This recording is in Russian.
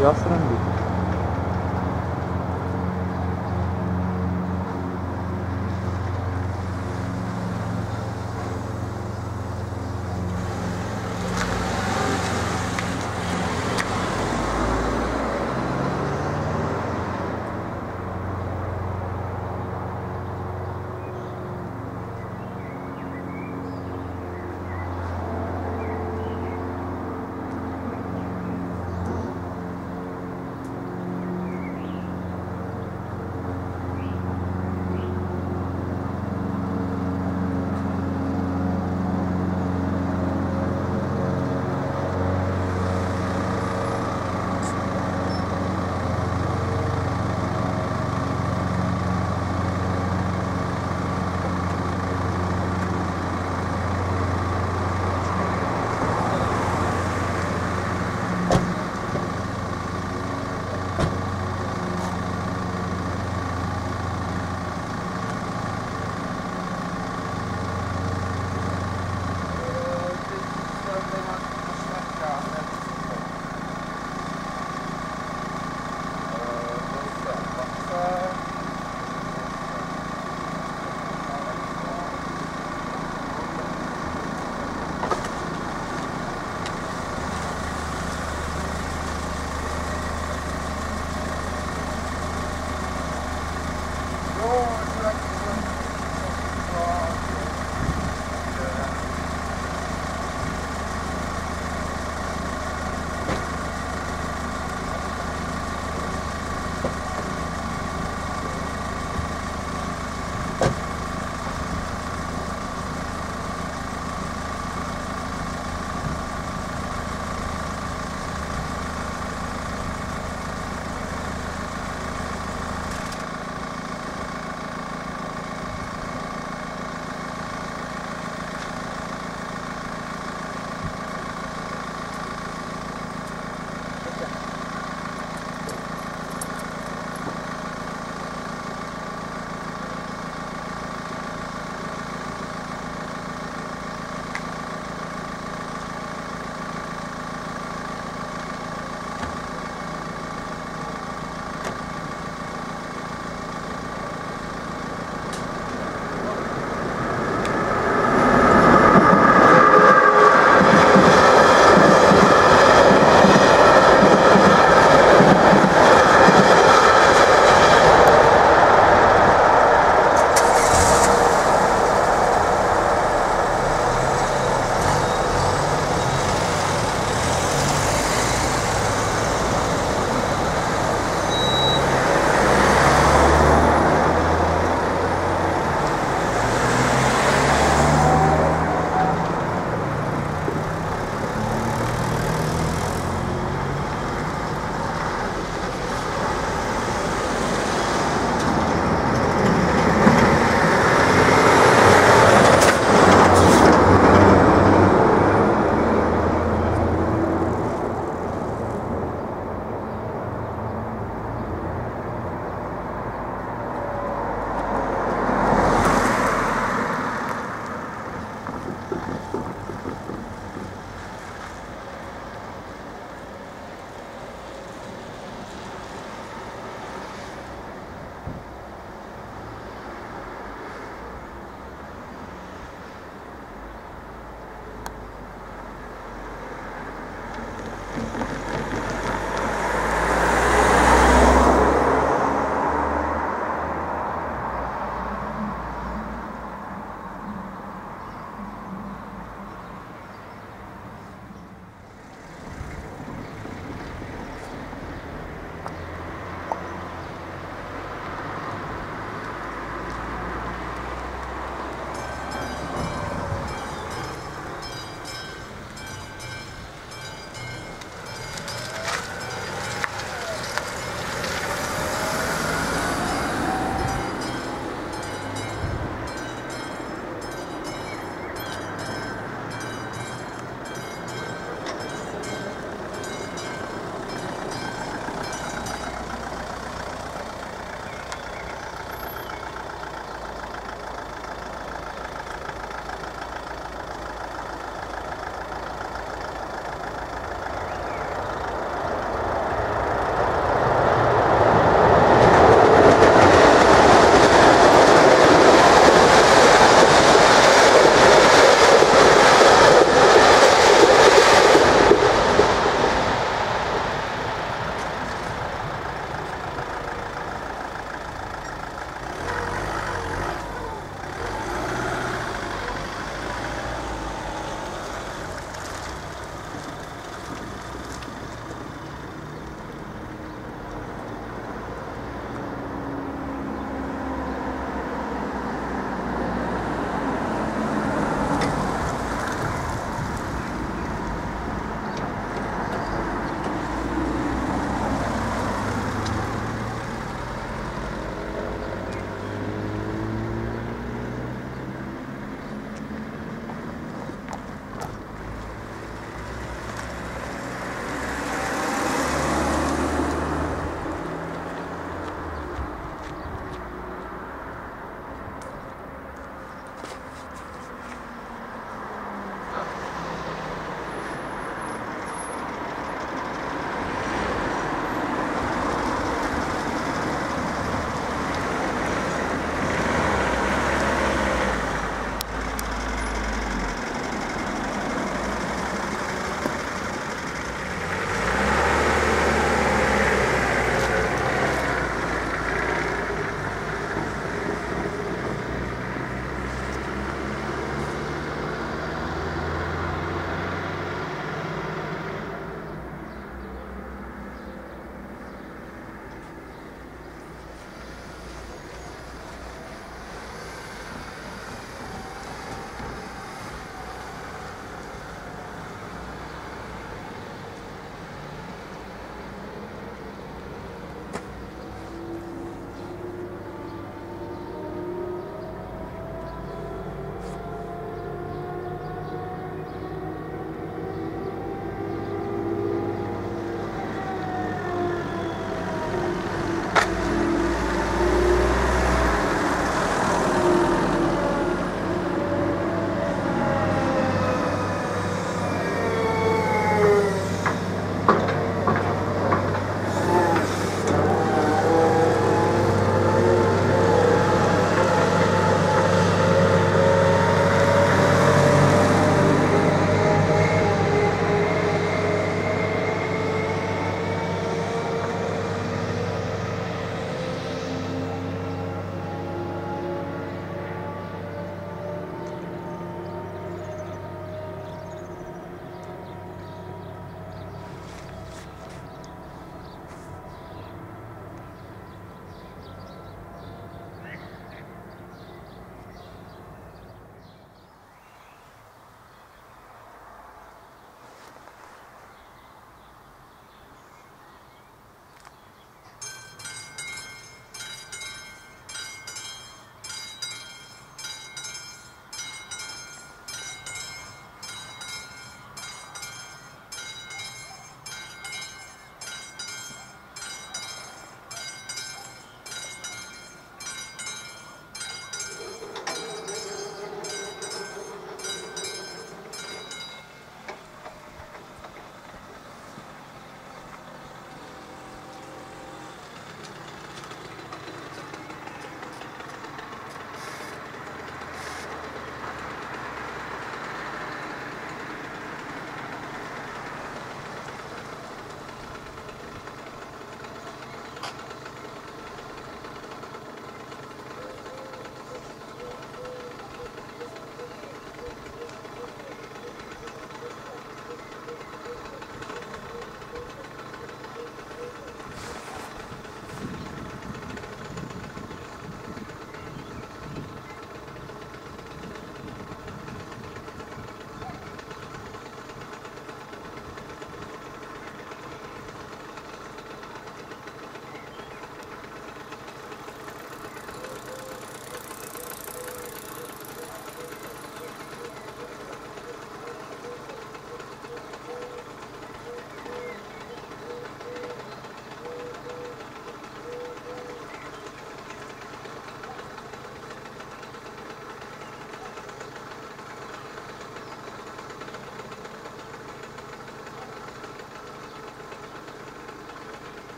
ясно.